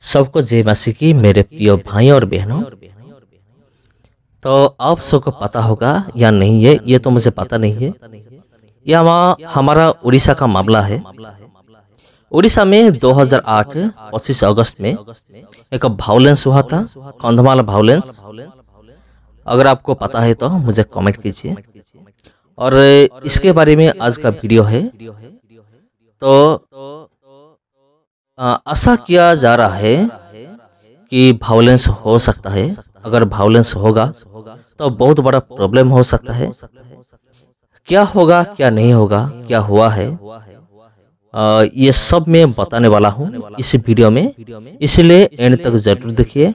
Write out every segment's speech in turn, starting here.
सबको जय मसीह की, मेरे प्रिय भाई और बहनों। तो आप सबको पता होगा या नहीं है, ये तो मुझे पता नहीं है। यह हमा- हमारा उड़ीसा का मामला है। उड़ीसा में 2008 पच्चीस अगस्त में एक वायलेंस हुआ था, कंधमाल वायलेंस अगर आपको पता है तो मुझे कमेंट कीजिए। और इसके बारे में आज का वीडियो है। तो आशा किया जा रहा है कि वायलेंस हो सकता है। अगर वायलेंस होगा तो बहुत बड़ा प्रॉब्लम हो सकता है। क्या होगा, क्या नहीं होगा, क्या हुआ है? ये सब मैं बताने वाला हूँ इस वीडियो में। इसलिए एंड तक ज़रूर देखिए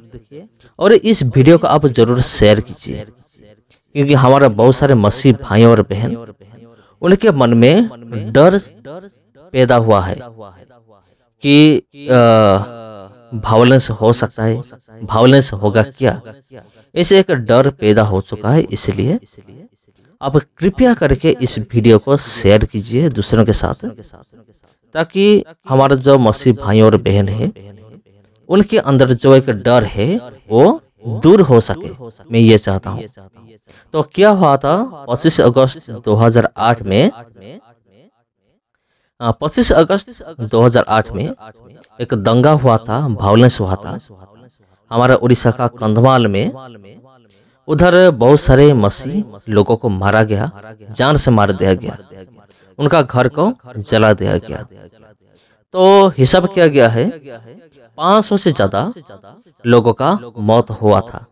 और इस वीडियो को आप ज़रूर शेयर कीजिए, क्योंकि हमारे बहुत सारे मसीह भाई और बहन, उनके मन में डर पैदा हुआ है कि वायलेंस हो सकता है वायलेंस होगा क्या? ऐसे एक डर पैदा हो चुका है, इसलिए आप कृपया करके इस वीडियो को शेयर कीजिए दूसरों के साथ। ताकि हमारे जो मसीह भाई और बहन है, उनके अंदर जो एक डर है, वो दूर हो सके। मैं ये चाहता हूँ। तो क्या हुआ था? पच्चीस अगस्त 2008 में पच्चीस अगस्त 2008 में एक दंगा हुआ था वायलेंस हुआ था। हमारा उड़ीसा का कंधमाल में उधर बहुत सारे मसीह लोगों को मारा गया, जान से मार दिया गया। उनका घर को जला दिया गया। तो हिसाब किया गया है 500 से ज़्यादा लोगों का मौत हुआ था।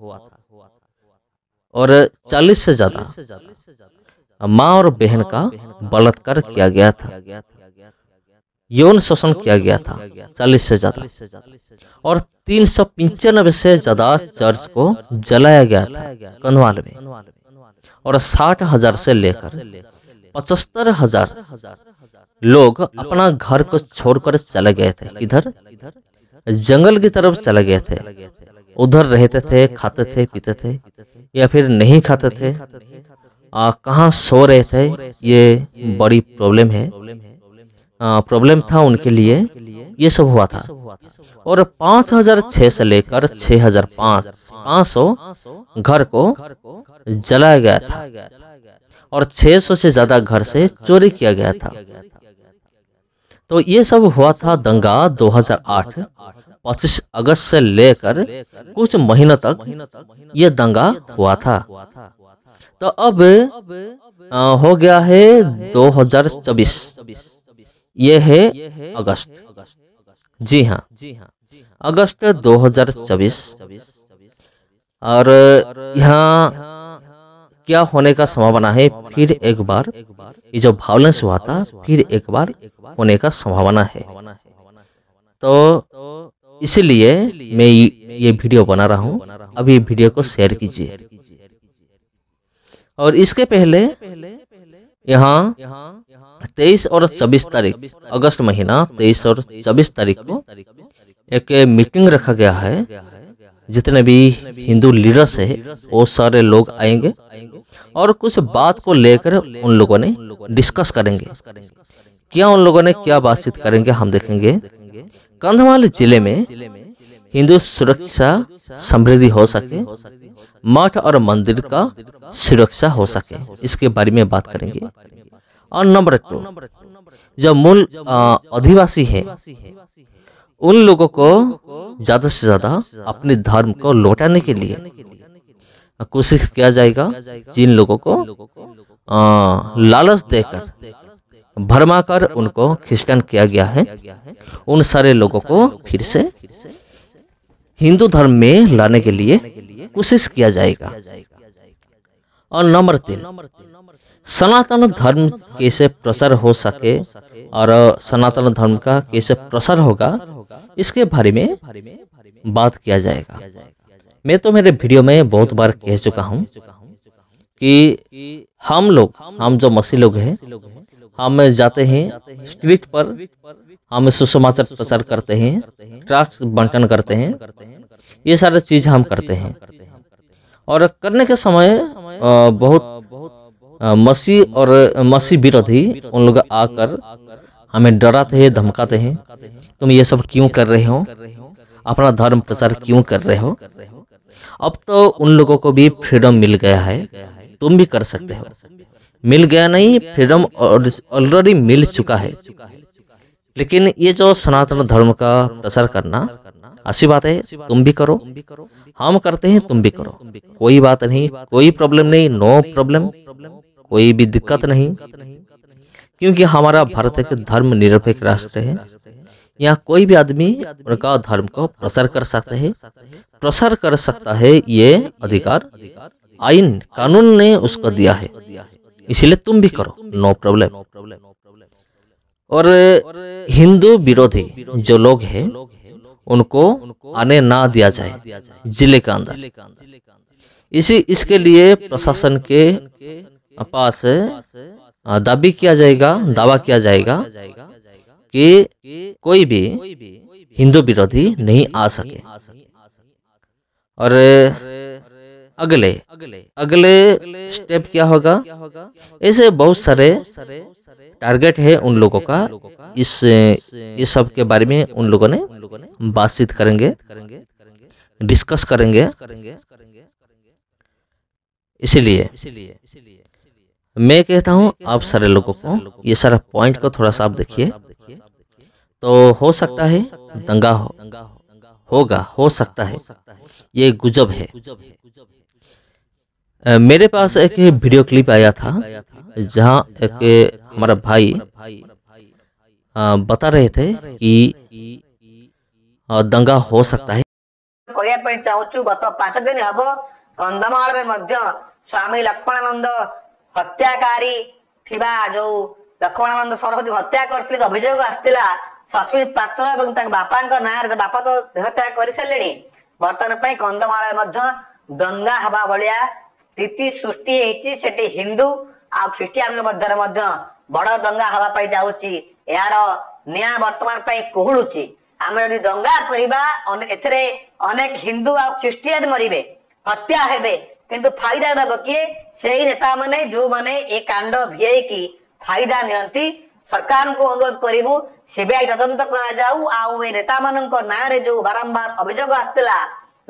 और 40 से ज़्यादा माँ और बहन का बलात्कार किया गया था। यौन शोषण किया गया था 40 से ज़्यादा। और तीन सौ पंचानबे से ज़्यादा चर्च को जलाया गया था कंधमाल में। और साठ हज़ार से लेकर पचहत्तर हज़ार। लोग अपना घर को छोड़कर चले गए थे। इधर जंगल की तरफ़ चले गए थे। उधर रहते थे खाते थे पीते थे या फिर नहीं खाते थे। कहाँ सो रहे थे? ये बड़ी प्रॉब्लम है। प्रॉब्लम था उनके लिए। ये सब हुआ था। और पाँच हज़ार छह से लेकर छह हज़ार पाँच। पाँच। सौ घर को जलाया गया था। और 600 से ज़्यादा घर से चोरी किया गया था। तो ये सब हुआ था दंगा 2008 25 अगस्त से लेकर कुछ महीनों तक ये दंगा हुआ था। तो अब हो गया है 2024 ये है अगस्त। जी हाँ। अगस्त 2024 और यहाँ क्या होने का संभावना है? फिर एक बार ये जो वायलेंस हुआ था, फिर एक बार होने का संभावना है। तो इसलिए मैं ये वीडियो बना रहा हूँ। अभी वीडियो को शेयर कीजिए। और इसके पहले यहाँ तेईस और चौबीस तारीख, अगस्त महीना तेईस और चौबीस तारीख को एक मीटिंग रखा गया है। जितने भी हिंदू लीडर्स है, वो सारे लोग आएँगे और कुछ बात को लेकर उन लोगों ने डिस्कस करेंगे। क्या उन लोगों ने क्या बातचीत करेंगे हम देखेंगे। कंधमाल ज़िले में हिंदू सुरक्षा समृद्धि हो सके, मठ और मंदिर का सुरक्षा हो सके, इसके बारे में बात करेंगे। और नंबर टू जो मूल अधिवासी है उन लोगों को ज़्यादा से ज़्यादा अपने धर्म को लौटाने के लिए कोशिश किया जाएगा जिन लोगों को लालच देकर, भरमाकर उनको क्रिश्चियन किया गया है। उन सारे लोगों को फिर से हिंदू धर्म में लाने के लिए कोशिश किया जाएगा। और नंबर तीन सनातन धर्म कैसे प्रसार हो सके और सनातन धर्म का कैसे प्रसार होगा, इसके बारे में बात किया जाएगा। मैं तो मेरे वीडियो में बहुत बार कह चुका हूँ कि हम लोग, हम जो मसीह लोग हैं, हम जाते हैं स्ट्रीट पर, हम सुसमाचार प्रचार करते हैं ट्रस्ट बंटन करते हैं, ये सारे चीज़ हम करते हैं। और करने के समय बहुत मसीह और मसीह विरोधी उन लोग आकर हमें डराते हैं, धमकाते हैं। तुम ये सब क्यों कर रहे हो? अपना धर्म प्रचार क्यों कर रहे हो? अब तो उन लोगों को भी फ्रीडम मिल गया है। तुम भी कर सकते हो। मिल गया नहीं फ्रीडम ऑलरेडी मिल चुका है। लेकिन ये जो सनातन धर्म का प्रचार करना, अच्छी बात है, तुम भी करो। हम करते हैं, तुम भी करो। कोई बात नहीं, कोई प्रॉब्लम नहीं नो प्रॉब्लम कोई भी दिक्कत नहीं, क्योंकि हमारा भारत एक धर्म निरपेक्ष राष्ट्र है। यहाँ कोई भी आदमी उनका धर्म को प्रसार कर सकता है। प्रसार कर सकता है, ये अधिकार आइन कानून ने उसको दिया है। इसलिए तुम भी करो, नो प्रॉब्लम। और हिंदू विरोधी जो लोग हैं, उनको आने ना दिया जाए, ज़िले के अंदर। इसी, इसके लिए प्रशासन के पास दावी किया जाएगा, दावा किया जाएगा कि कोई भी हिंदू विरोधी नहीं आ सके। और अगले अगले स्टेप क्या होगा? ऐसे बहुत सारे टारगेट है उन लोगों का। इस इस सब के बारे में उन लोगों ने बातचीत करेंगे डिस्कस करेंगे। इसीलिए इसीलिए इसीलिए मैं कहता हूँ आप सारे लोगों को ये सारा पॉइंट को थोड़ा सा आप देखिए तो हो सकता है दंगा हो होगा हो सकता है ये गुजब है अ, मेरे पास एक वीडियो क्लिप आया था जहाँ एक हमारा भाई अ, बता रहे थे कि अ, दंगा हो सकता है କହିବା ପାଇଁ ଚାହୁଁଛୁ ଗତ ପାଞ୍ଚ ଦିନ ହବ କନ୍ଧମାଳରେ ମଧ୍ୟ ସ୍ୱାମୀ ଲକ୍ଷ୍ମଣାନନ୍ଦ ହତ୍ୟାକାରୀ ଥିବା ଯୋଉ ଲକ୍ଷ୍ମଣାନନ୍ଦ ସରସ୍ୱତୀ ହତ୍ୟା କରିଥିଲେ ଅଭିଯୋଗ ଆସିଥିଲା ସସ୍ମିତ ପାତ୍ର ଏବଂ ତାଙ୍କ ବାପାଙ୍କ ନାଁରେ ବାପା ତ ଦେହତ୍ୟାଗ କରିସାରିଲେଣି। ବର୍ତ୍ତମାନ ପାଇଁ କନ୍ଧମାଳରେ ମଧ୍ୟ ଦଙ୍ଗା ହେବା ଭଳିଆ ସ୍ଥିତି ସୃଷ୍ଟି ହେଇଛି। ସେଠି ହିନ୍ଦୁ ଆଉ ଖ୍ରୀଷ୍ଟିଆନଙ୍କ ମଧ୍ୟରେ ମଧ୍ୟ ବଡ ଦଙ୍ଗା ହେବା ପାଇଁ ଯାଉଛି। ଏହାର ନିଆଁ ବର୍ତ୍ତମାନ ପାଇଁ କୁହୁଳୁଛି। ଆମେ ଯଦି ଦଙ୍ଗା କରିବା ଏଥିରେ ଅନେକ ହିନ୍ଦୁ ଆଉ ଖ୍ରୀଷ୍ଟିଆନ ମରିବେ ହତ୍ୟା ହେବେ। କିନ୍ତୁ ଫାଇଦା ନେବ କିଏ? ସେଇ ନେତାମାନେ ଯୋଉମାନେ ଏ କାଣ୍ଡ ଭିଆଇକି ଫାଇଦା ନିଅନ୍ତି ସରକାରଙ୍କୁ ଅନୁରୋଧ କରିବୁ ସିବିଆଇ ତଦନ୍ତ କରାଯାଉ। ଆଉ ଏ ନେତାମାନଙ୍କ ନାଁରେ ଯୋଉ ବାରମ୍ବାର ଅଭିଯୋଗ ଆସିଥିଲା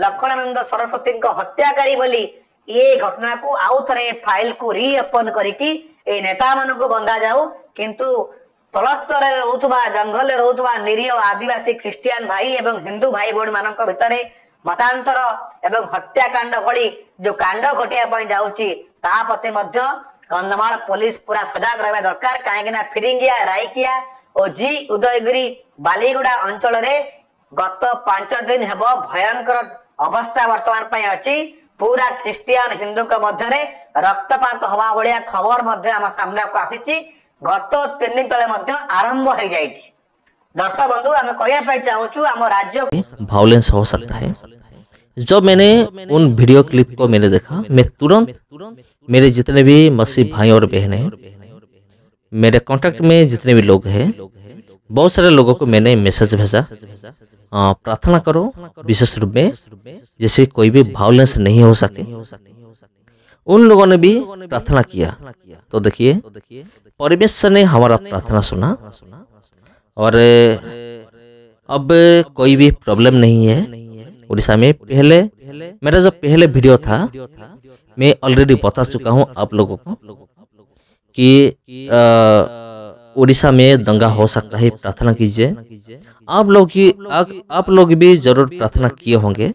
ଲକ୍ଷ୍ମଣାନନ୍ଦ ସରସ୍ୱତୀଙ୍କ ହତ୍ୟାକାରୀ ବୋଲି ଏ ଘଟଣାକୁ ଆଉ ଥରେ ଫାଇଲକୁ ରିଓପନ କରିକି ଏଇ ନେତାମାନଙ୍କୁ ବନ୍ଧା ଯାଉ କିନ୍ତୁ ତଳ ସ୍ତରରେ ରହୁଥିବା ଜଙ୍ଗଲରେ ରହୁଥିବା ନିରୀହ ଆଦିବାସୀ ଖ୍ରୀଷ୍ଟିଆନ ଭାଇ ଏବଂ ହିନ୍ଦୁ ଭାଇ ଭଉଣୀ ମାନଙ୍କ ଭିତରେ ମତାନ୍ତର ଏବଂ ହତ୍ୟାକାଣ୍ଡ ଭଳି ଯୋଉ କାଣ୍ଡ ଘଟିବା ପାଇଁ ଯାଉଛି ତା ପ୍ରତି ମଧ୍ୟ କନ୍ଧମାଳ ପୋଲିସ ପୁରା ସଜାଗ ରହିବା ଦରକାର। କାହିଁକି ନା ଫିରିଙ୍ଗିଆ ରାଇକିଆ ଓ ଜି ଉଦୟଗିରି ବାଲିଗୁଡା ଅଞ୍ଚଳରେ ଗତ ପାଞ୍ଚ ଦିନ ହେବ ଭୟଙ୍କର ଅବସ୍ଥା ବର୍ତ୍ତମାନ ପାଇଁ ଅଛି। ପୁରା ଖ୍ରୀଷ୍ଟିଆନ ହିନ୍ଦୁଙ୍କ ମଧ୍ୟରେ ରକ୍ତପାତ ହବା ଭଳିଆ ଖବର ମଧ୍ୟ ଆମ ସାମ୍ନାକୁ ଆସିଛି। ଗତ ତିନି ତଳେ ମଧ୍ୟ ଆରମ୍ଭ ହେଇଯାଇଛି। वायलेंस हो सकता है जब मैंने उन वीडियो क्लिप को मैंने देखा मैं तुरंत मेरे जितने भी मसीह भाई और बहन मेरे कांटेक्ट में जितने भी लोग हैं बहुत सारे लोगों को मैंने मैसेज भेजा प्रार्थना करो विशेष रूप में जैसे कोई भी वायलेंस नहीं हो सके उन लोगों ने भी प्रार्थना किया तो देखिए परमेश्वर ने हमारा प्रार्थना सुना और अब कोई भी प्रॉब्लम नहीं है उड़ीसा में। पहले मेरा जो पहले वीडियो था मैं ऑलरेडी बता चुका हूँ आप लोगों को कि उड़ीसा में दंगा हो सकता है प्रार्थना कीजिए। आप लोग आप, आप लोग भी ज़रूर प्रार्थना किए होंगे।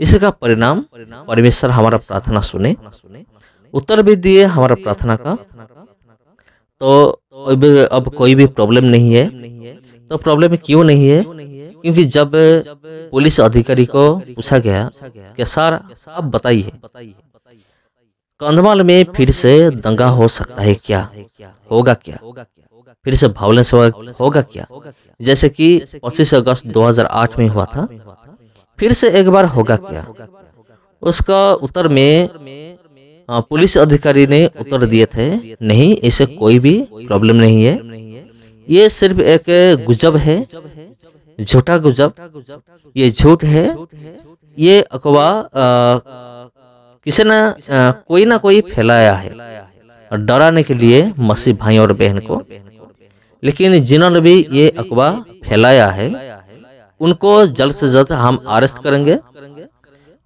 इसका परिणाम परमेश्वर हमारा प्रार्थना सुने उत्तर भी दिए हमारा प्रार्थना का। तो अब अब कोई भी प्रॉब्लम नहीं है। तो प्रॉब्लम क्यों नहीं है? क्योंकि जब पुलिस अधिकारी को पूछा गया कि, सर, आप बताइए, कंधमाल में फिर से दंगा हो सकता है क्या? होगा क्या? फिर से वायलेंस होगा क्या? जैसे कि 25 अगस्त 2008 में हुआ था। फिर से एक बार, होगा क्या? उसका उत्तर में पुलिस अधिकारी ने उत्तर दिए थे नहीं इसे कोई भी प्रॉब्लम नहीं है। ये सिर्फ़ एक गुजब है झूठा गुजब। ये झूठ है ये आ, किसी ने कोई ना कोई फैलाया है। डराने के लिए मसीह भाई और बहन को। लेकिन जिन्होंने भी ये अफवाह फैलाया है उनको जल्द से जल्द हम अरेस्ट करेंगे।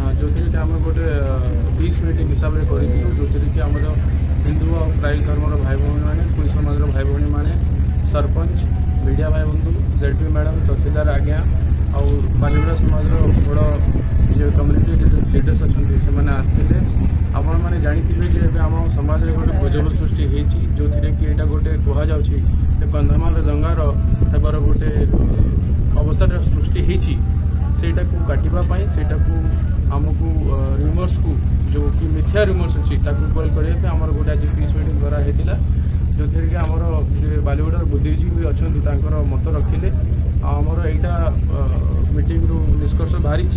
ଆମ ପୋଲିସ ସମିତି ମିଟିଂ ହେଇଥିଲା ଆ, ଯୋଉଥିରେ କି ଆମେ ଗୋଟେ ପିସ୍ ମିଟିଂ ହିସାବରେ କରିଥିଲୁ ଯୋଉଥିରେ କି ଆମର ହିନ୍ଦୁ ଆଉ କ୍ରାଇଷ୍ଟ ଧର୍ମର ଭାଇ ଭଉଣୀମାନେ କୁଇ ସମାଜର ଭାଇ ଭଉଣୀମାନେ ସରପଞ୍ଚ ମିଡ଼ିଆ ଭାଇ ବନ୍ଧୁ ଜେଡ୍ପି ମ୍ୟାଡ଼ାମ୍ ତହସିଲଦାର ଆଜ୍ଞା ଆଉ ବାଲିଗୁଡ଼ା ସମାଜର ବଡ଼ ଯେ କମ୍ୟୁନିଟି ଲିଡର୍ସ ଅଛନ୍ତି ସେମାନେ ଆସିଥିଲେ ଆପଣମାନେ ଜାଣିଥିବେ ଯେ ଏବେ ଆମ ସମାଜରେ ଗୋଟେ ଗୁଜବ ସୃଷ୍ଟି ହେଇଛି ଯେଉଁଥିରେ କି ଏଇଟା ଗୋଟେ କୁହାଯାଉଛି ଯେ କନ୍ଧମାଳ ଦଙ୍ଗାର ହେବାର ଗୋଟେ ଅବସ୍ଥାଟା ସୃଷ୍ଟି ହେଇଛି ସେଇଟାକୁ କାଟିବା ପାଇଁ ସେଇଟାକୁ आमको र्युमर्स को जो कि मिथ्या र्युमर्स अच्छी कल करेंगे आम गोटे आज प्रिस मिट द्वारा होता जो थी कि आम बालीवुडर बुद्धिजीवी भी अच्छा मत रखिले आमर यहाँ मीटिंग रु निष्कर्ष बाहरी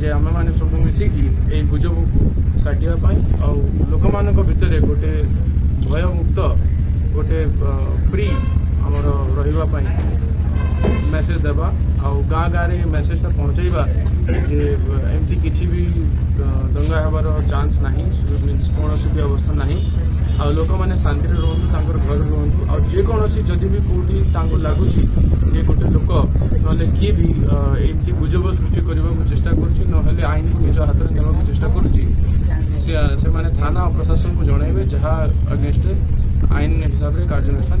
जे आम मैंने सब मिसिकी ये गुजब को काटापी आ लोक भितर गोटे भयमुक्त गोटे फ्री आमर रही मैसेज देवा आ गाँ गाँव में पहुँचवा जे एमती किसी भी दंगा हबार चान्स ना मीन कौन भी अवस्था ना आक लोक मैंने शांति रुहतु घर रुहतु आज जेकोसी जदि भी कौटी लगुच गोटे लोक ना किए भी एमती गुजब सृष्टि करने को चेषा कर आईन को निज हाथ में देवाक चेषा कर थाना प्रशासन को जनइबे जहाँ अगेन्स्टे आईन हिसाब से कार्यानुषान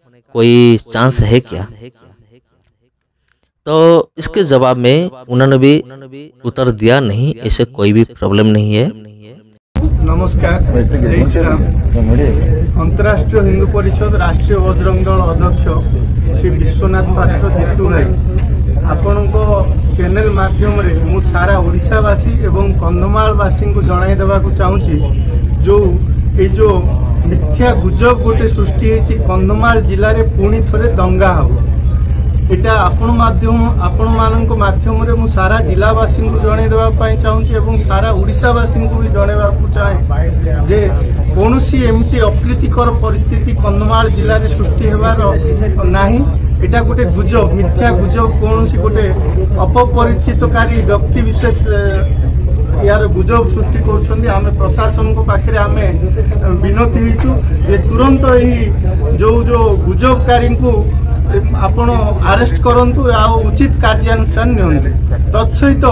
कोई चांस है क्या? तो इसके जवाब में उन्होंने भी उत्तर दिया नहीं, ऐसे कोई भी प्रॉब्लम नहीं है। नमस्कार, जय श्री राम अंतर्राष्ट्रीय हिंदू परिषद राष्ट्रीय बजरंग दल अध्यक्ष श्री विश्वनाथ पात्र जीतू भाई ଆପଣଙ୍କ ଚ୍ୟାନେଲ ମାଧ୍ୟମରେ ମୁଁ ସାରା ଓଡ଼ିଶାବାସୀ ଏବଂ କନ୍ଧମାଳବାସୀଙ୍କୁ को ଦେବାକୁ ଚାହୁଁଛି जो ଏଇ ଯେଉଁ ମିଥ୍ୟା ଗୁଜବ ଗୋଟେ ସୃଷ୍ଟି ହେଇଛି କନ୍ଧମାଳ ଜିଲ୍ଲାରେ ପୁଣି ଥରେ ଦଙ୍ଗା ହେବ। এটা ଆପଣ ମାଧ୍ୟମ ଆପଣମାନଙ୍କ ମାଧ୍ୟମରେ ମୁଁ ସାରା ଜିଲ୍ଲାବାସୀଙ୍କୁ ଜଣାଇ ଦେବା ପାଇଁ ଚାହୁଁଛି ଏବଂ ସାରା ଓଡ଼ିଶାବାସୀଙ୍କୁ ବି ଜଣାଇବାକୁ ଚାହେଁ ଯେ କୌଣସି ଏମିତି ଅପ୍ରୀତିକର ପରିସ୍ଥିତି କନ୍ଧମାଳ ଜିଲ୍ଲାରେ ସୃଷ୍ଟି ହେବାର ନାହିଁ। ଏଇଟା ଗୋଟେ ଗୁଜବ ମିଥ୍ୟା ଗୁଜବ କୌଣସି ଗୋଟେ ଅପପରିଚିତକାରୀ ବ୍ୟକ୍ତି ବିଶେଷ ଏହାର ଗୁଜବ ସୃଷ୍ଟି କରୁଛନ୍ତି ଆମେ ପ୍ରଶାସନଙ୍କ ପାଖରେ ଆମେ ବିନତି ହେଇଛୁ ଯେ ତୁରନ୍ତ ଏହି ଯୋଉ ଯୋଉ ଗୁଜବକାରୀଙ୍କୁ ଆପଣ ଆରେଷ୍ଟ କରନ୍ତୁ ଆଉ ଉଚିତ କାର୍ଯ୍ୟାନୁଷ୍ଠାନ ନିଅନ୍ତୁ ତତ୍ସହିତ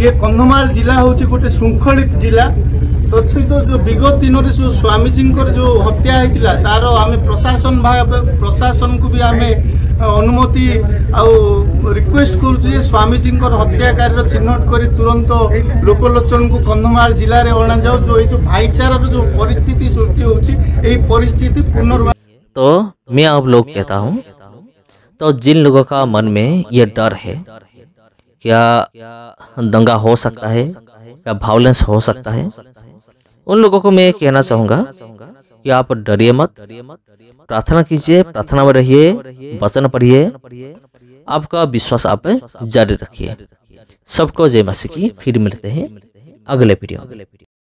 ଇଏ କନ୍ଧମାଳ ଜିଲ୍ଲା ହେଉଛି ଗୋଟେ ଶୃଙ୍ଖଳିତ ଜିଲ୍ଲା ତତ୍ସହିତ ଯୋଉ ବିଗତ ଦିନରେ ଯୋଉ ସ୍ୱାମୀଜୀଙ୍କର ଯୋଉ ହତ୍ୟା ହେଇଥିଲା ତାର ଆମେ ପ୍ରଶାସନ ଭାବେ ପ୍ରଶାସନକୁ ବି ଆମେ ଅ, ଅନୁମତି ଆଉ ରିକ୍ୱେଷ୍ଟ କରୁଛୁ ଯେ ସ୍ୱାମୀଜୀଙ୍କର ହତ୍ୟାକାରୀର ଚିହ୍ନଟ କରି ତୁରନ୍ତ ଲୋକଲୋଚନକୁ କନ୍ଧମାଳ ଜିଲ୍ଲାରେ ଅଣାଯାଉ ଯୋଉ ଏଇ ଯୋଉ ଭାଇଚାରାର ଯୋଉ ପରିସ୍ଥିତି ସୃଷ୍ଟି ହେଉଛି ଏହି ପରିସ୍ଥିତି ପୁନର୍ବାର तो मैं आप लोग कहता हूँ तो जिन लोगों का मन में ये डर है क्या दंगा हो सकता है क्या वायलेंस हो सकता है उन लोगों को मैं कहना चाहूंगा कि आप डरिए मत प्रार्थना कीजिए प्रार्थना में रहिए वचन पढ़िए आपका विश्वास आप जारी रखिए। सबको जय मसीह की फिर मिलते हैं अगले वीडियो